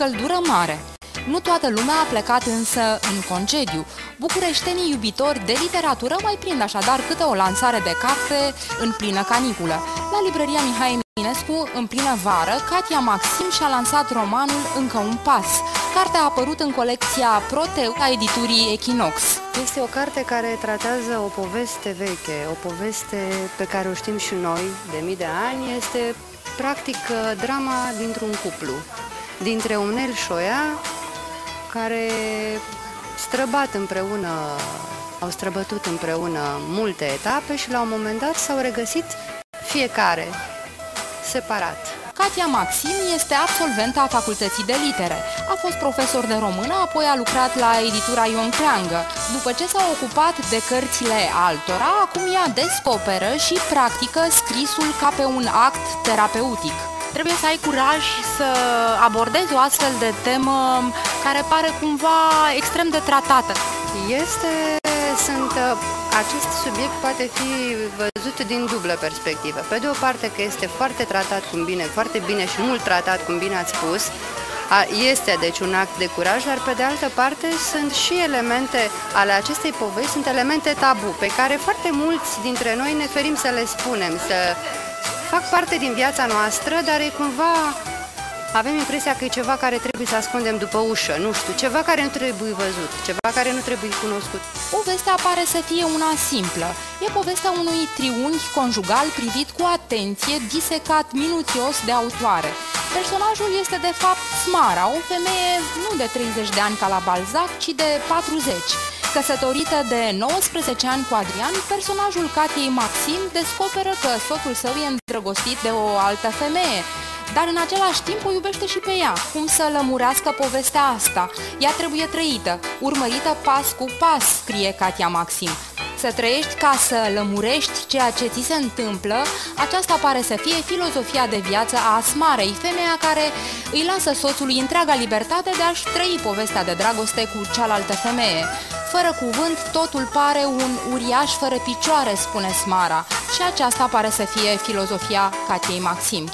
căldură mare. Nu toată lumea a plecat însă în concediu. Bucureștenii iubitori de literatură mai prind așadar câte o lansare de carte în plină caniculă. La librăria Mihai Eminescu, în plină vară, Katia Maxim și-a lansat romanul Încă un pas. Cartea a apărut în colecția Proteu a editurii Equinox. Este o carte care tratează o poveste veche, o poveste pe care o știm și noi de mii de ani. Este practic drama dintr-un cuplu, dintre Unel Șoia, care străbat împreună, au străbătut împreună multe etape și la un moment dat s-au regăsit fiecare separat. Katia Maxim este absolventă a Facultății de Litere. A fost profesor de română, apoi a lucrat la editura Ion Creangă. După ce s-a ocupat de cărțile altora, acum ea descoperă și practică scrisul ca pe un act terapeutic. Trebuie să ai curaj să abordezi o astfel de temă care pare cumva extrem de tratată. Este, sunt, acest subiect poate fi văzut din dublă perspectivă. Pe de o parte că este foarte tratat cum bine, foarte bine și mult tratat cum bine ați spus, este deci un act de curaj, dar pe de altă parte sunt și elemente ale acestei povești, sunt elemente tabu, pe care foarte mulți dintre noi ne ferim să le spunem, să fac parte din viața noastră, dar e cumva avem impresia că e ceva care trebuie să ascundem după ușă, nu știu, ceva care nu trebuie văzut, ceva care nu trebuie cunoscut. Povestea pare să fie una simplă. E povestea unui triunghi conjugal privit cu atenție, disecat minuțios de autoare. Personajul este de fapt Smara, o femeie nu de 30 de ani ca la Balzac, ci de 40. Căsătorită de 19 ani cu Adrian, personajul Catiei Maxim descoperă că soțul său e îndrăgostit de o altă femeie, dar în același timp o iubește și pe ea. Cum să lămurească povestea asta? Ea trebuie trăită, urmărită pas cu pas, scrie Katia Maxim. Să trăiești ca să lămurești ceea ce ți se întâmplă, aceasta pare să fie filozofia de viață a Asmarei, femeia care îi lasă soțului întreaga libertate de a-și trăi povestea de dragoste cu cealaltă femeie. Fără cuvânt, totul pare un uriaș fără picioare, spune Smara, și aceasta pare să fie filozofia Catiei Maxim.